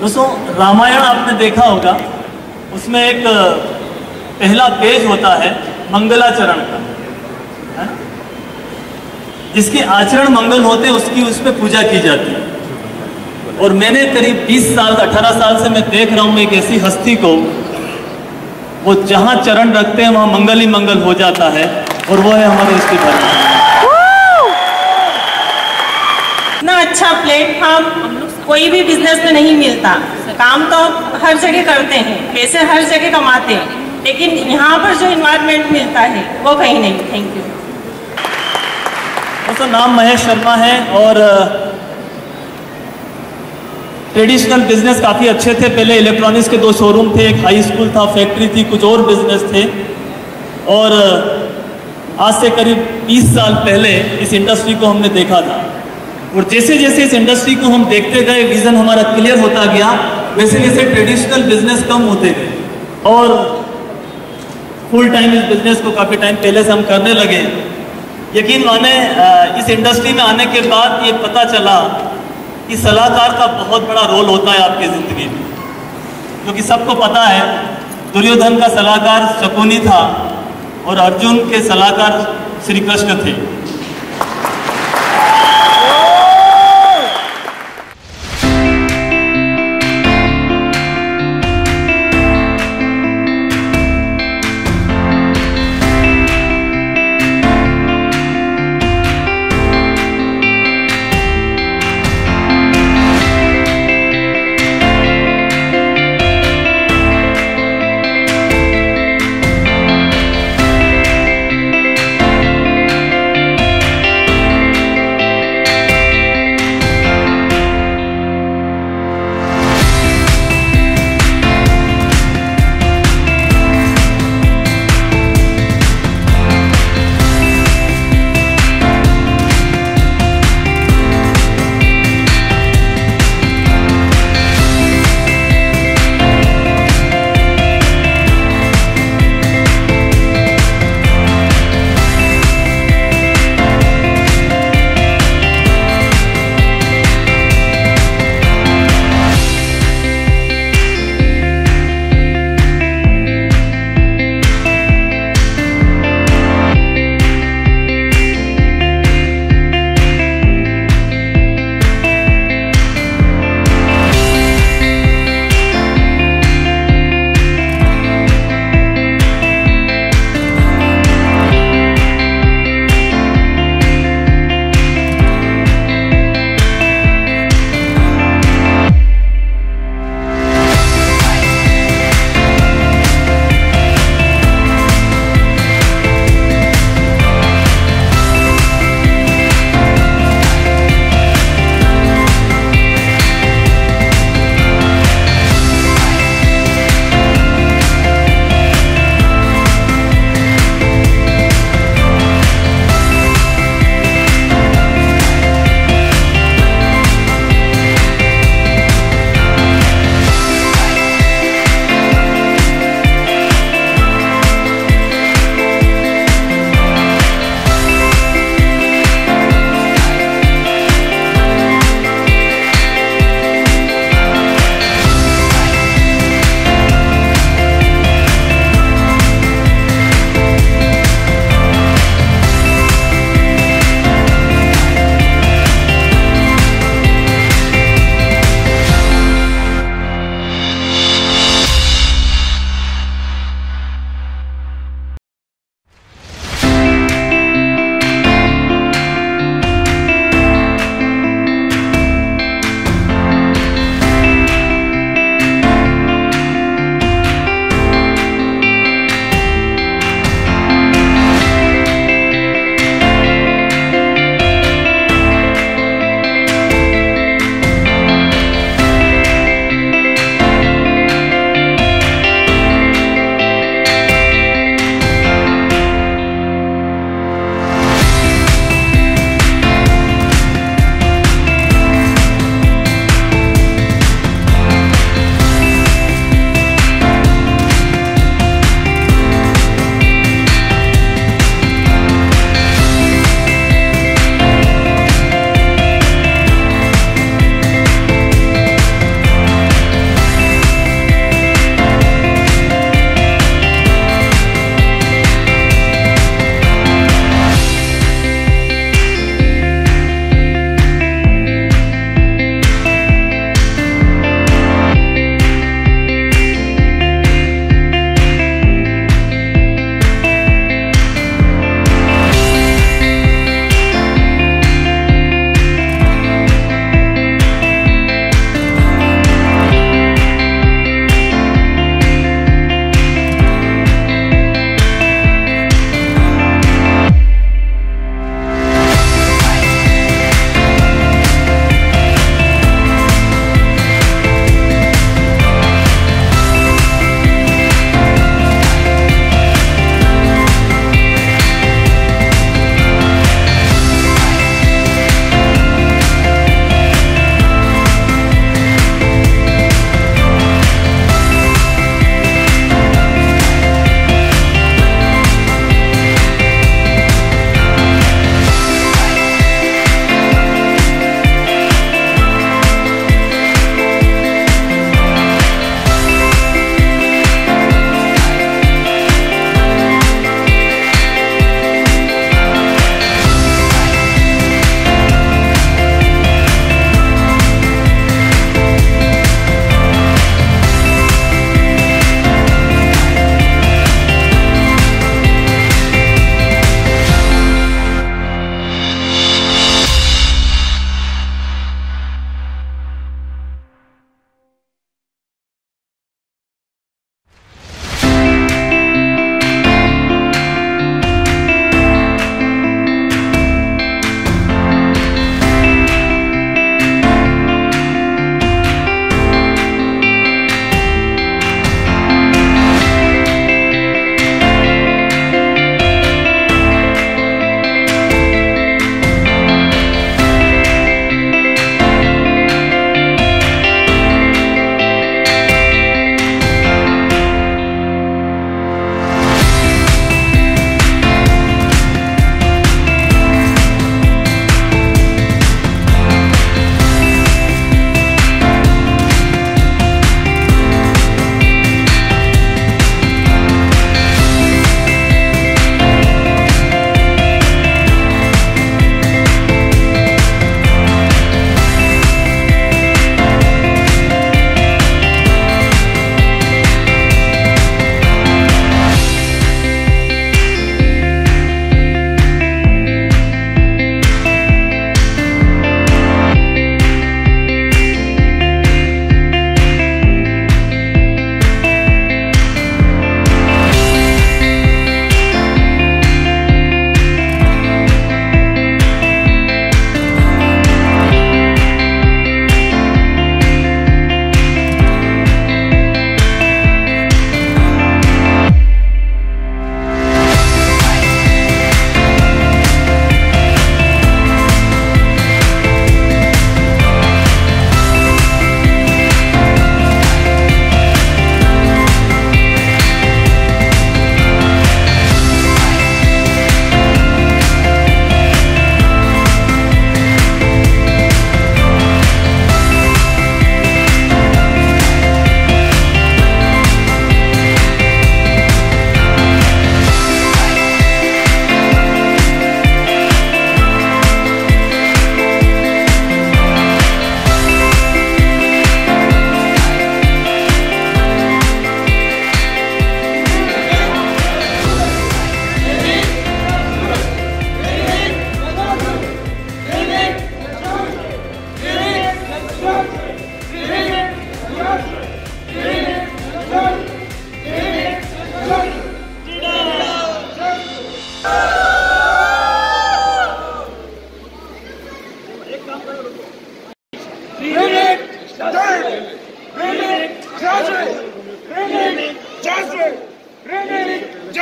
दोस्तों, रामायण आपने देखा होगा। उसमें एक पहला पेज होता है मंगलाचरण का? जिसके आचरण मंगल होते, उसकी उस पर पूजा की जाती है। और मैंने करीब 20 साल 18 साल से मैं देख रहा हूँ एक ऐसी हस्ती को। वो जहाँ चरण रखते हैं, वहाँ मंगल ही मंगल हो जाता है, और वो है हमारे इसके धर्म इतना अच्छा प्लेटफॉर्म कोई भी बिज़नेस में नहीं मिलता। काम तो हर जगह करते हैं, पैसे हर जगह कमाते हैं, लेकिन यहाँ पर जो इन्वायरमेंट मिलता है, वो कहीं नहीं। थैंक यू दोस्तों, नाम महेश शर्मा है और ट्रेडिशनल बिज़नेस काफ़ी अच्छे थे। पहले इलेक्ट्रॉनिक्स के दो शोरूम थे, एक हाई स्कूल था फैक्ट्री थी, कुछ और बिज़नेस थे। और आज से करीब 20 साल पहले इस इंडस्ट्री को हमने देखा था। और जैसे जैसे इस इंडस्ट्री को हम देखते गए विजन हमारा क्लियर होता गया, वैसे वैसे ट्रेडिशनल बिज़नेस कम होते गए। और फुल टाइम इस बिज़नेस को काफ़ी टाइम पहले से हम करने लगे। यकीन माने इस इंडस्ट्री में आने के बाद ये पता चला कि सलाहकार का बहुत बड़ा रोल होता है आपकी ज़िंदगी में। क्योंकि सबको पता है, दुर्योधन का सलाहकार शकुनी था और अर्जुन के सलाहकार श्री कृष्ण थे।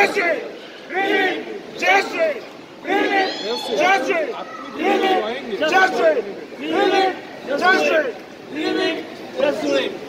Justice! Bring Justice! Bring Justice! Bring Justice! Bring Justice! Bring Justice!